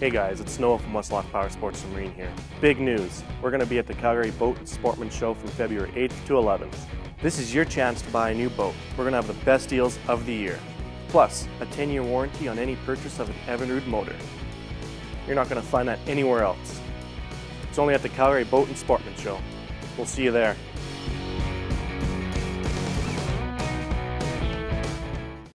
Hey guys, it's Noah from Westlock Power Sports and Marine here. Big news, we're going to be at the Calgary Boat and Sportsman Show from February 8th to 11th. This is your chance to buy a new boat. We're going to have the best deals of the year. Plus, a 10-year warranty on any purchase of an Evinrude motor. You're not going to find that anywhere else. It's only at the Calgary Boat and Sportsman Show. We'll see you there.